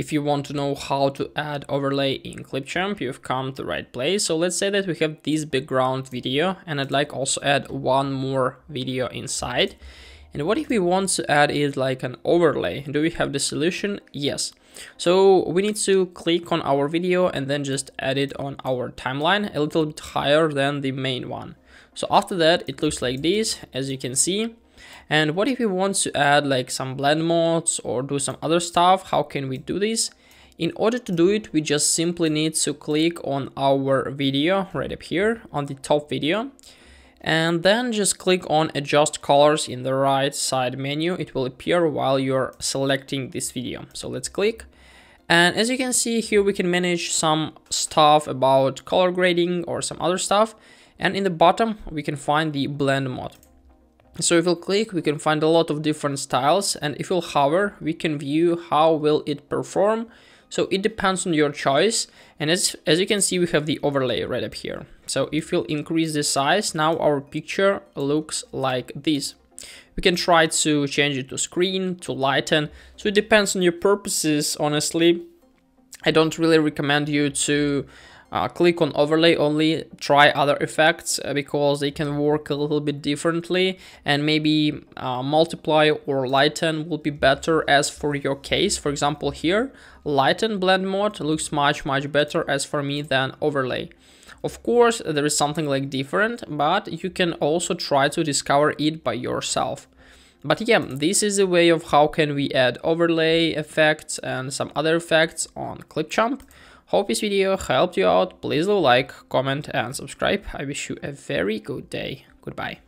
if you want to know how to add overlay in Clipchamp, you've come to the right place. So let's say that we have this background video and I'd like also add one more video inside. And what if we want to add it like an overlay? Do we have the solution? Yes. So we need to click on our video and then just add it on our timeline a little bit higher than the main one. So after that, it looks like this, as you can see. And what if we want to add like some blend modes or do some other stuff? How can we do this? In order to do it, we just simply need to click on our video right up here on the top video. And then just click on adjust colors in the right side menu. It will appear while you're selecting this video. So let's click. And as you can see here, we can manage some stuff about color grading or some other stuff. And in the bottom, we can find the blend mode. So if we'll click, we can find a lot of different styles and if we'll hover, we can view how will it perform. So it depends on your choice. And as, as you can see, we have the overlay right up here. So if we'll increase the size, now our picture looks like this. We can try to change it to screen, to lighten. So it depends on your purposes, honestly. I don't really recommend you to uh, click on overlay only, try other effects uh, because they can work a little bit differently and maybe uh, multiply or lighten will be better as for your case. For example here, lighten blend mode looks much much better as for me than overlay. Of course there is something like different, but you can also try to discover it by yourself. But yeah, this is a way of how can we add overlay effects and some other effects on Clipchamp. Hope this video helped you out. Please do like, comment and subscribe. I wish you a very good day. Goodbye.